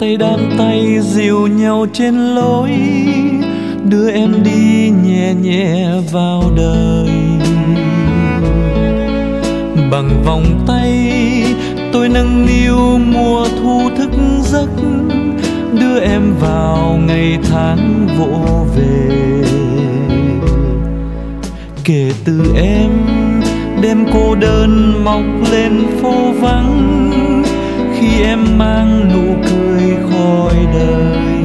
tay đan tay dìu nhau trên lối, đưa em đi nhẹ nhẹ vào đời. Bằng vòng tay, tôi nâng niu mùa thu thức giấc, đưa em vào ngày tháng vỗ về. Kể từ em, đêm cô đơn mọc lên phố vắng khi em mang nụ cười khỏi đời.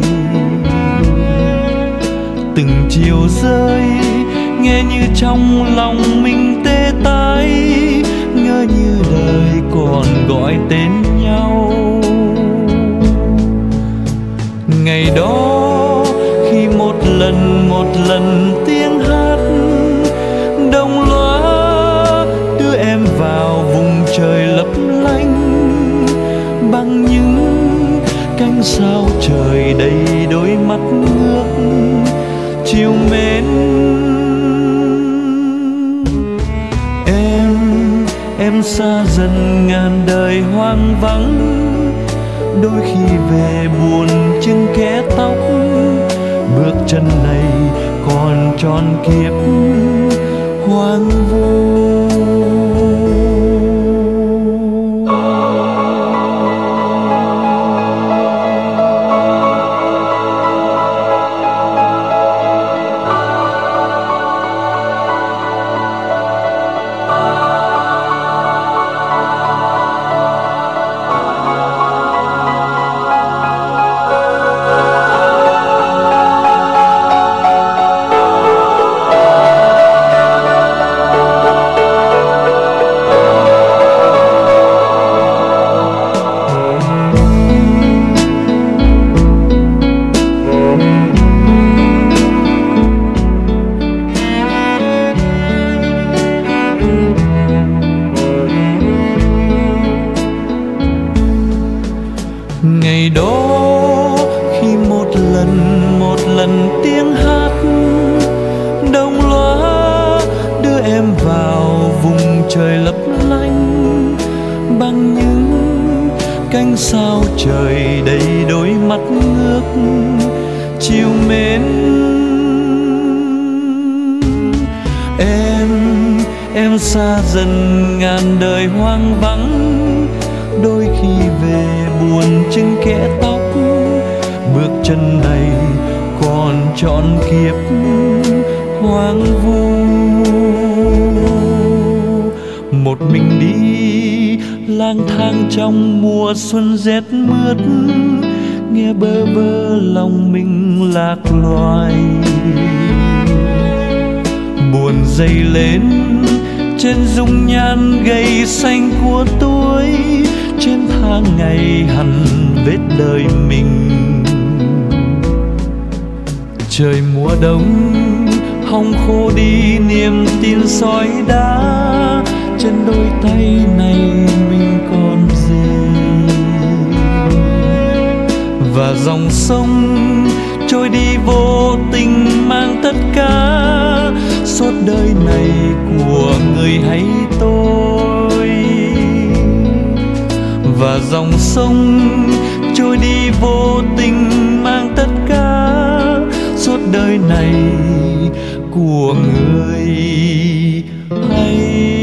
Từng chiều rơi, nghe như trong lòng mình tê tái, ngỡ như đời còn gọi tên nhau. Ngày đó, khi một lần một lần tiếng hát, đông loa đưa em vào vùng trời lấp lánh. Sao trời đầy đôi mắt ngước chiều mến. Em em xa dần ngàn đời hoang vắng, đôi khi về buồn chân kẽ tóc. Bước chân này còn tròn kiếp hoang vu. Lần tiếng hát đông loa đưa em vào vùng trời lấp lánh. Bằng những cánh sao trời đầy đôi mắt ngước chiều mến. Em em xa dần ngàn đời hoang vắng, đôi khi về buồn chưng kẽ tóc, bước chân này còn trọn kiếp hoang vu. Một mình đi, lang thang trong mùa xuân rét mướt, nghe bơ vơ lòng mình lạc loài. Buồn dày lên, trên dung nhan gầy xanh của tôi, trên tháng ngày hằn vết đời mình trời mùa đông, hong khô đi niềm tin soi đá. Trên đôi tay này mình còn gì và dòng sông trôi đi vô tình mang tất cả. Suốt đời này của người hay tôi. Và dòng sông trôi đi vô tình đời này của người hay